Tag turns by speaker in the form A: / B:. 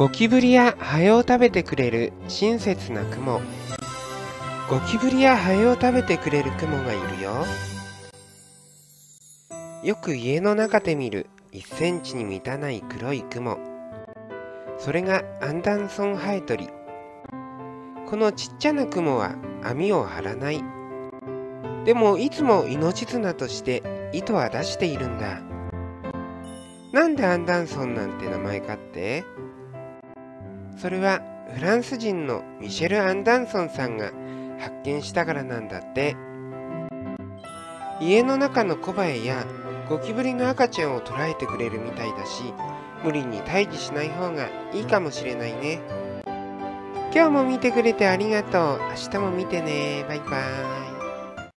A: ゴキブリやハエを食べてくれる親切なクモゴキブリやハエを食べてくれるクモがいるよ。よく家の中で見る1センチに満たない黒いクモそれがアンダンソンハエトリこのちっちゃなクモは網を張らない。でもいつも命綱として糸は出しているんだ。なんでアンダンソンなんて名前かって？それはフランス人のミシェル・アンダンソンさんが発見したからなんだって。家の中の小バエやゴキブリの赤ちゃんを捕らえてくれるみたいだし無理に退治しない方がいいかもしれないね。今日も見てくれてありがとう。明日も見てね。バイバーイ。